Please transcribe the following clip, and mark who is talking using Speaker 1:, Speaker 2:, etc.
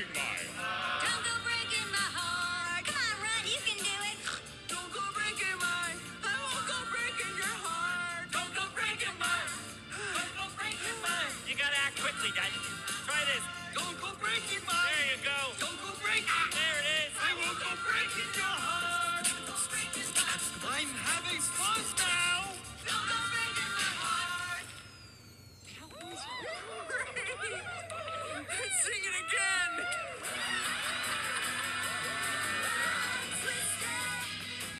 Speaker 1: breaking my
Speaker 2: Don't go breaking my heart. Come on, Rod, you can do it.
Speaker 3: Don't go breaking my I won't go breaking your heart. Don't go breaking
Speaker 2: my Don't
Speaker 3: go breaking my
Speaker 1: You gotta act quickly, Dad. Try this.
Speaker 3: Don't go breaking my There
Speaker 1: you go.
Speaker 3: Don't go breaking ah!
Speaker 1: There it is. I
Speaker 3: won't go breaking your heart. Don't go breaking my. I'm having fun now. Don't go
Speaker 2: breaking my heart. That
Speaker 3: was great sing it again!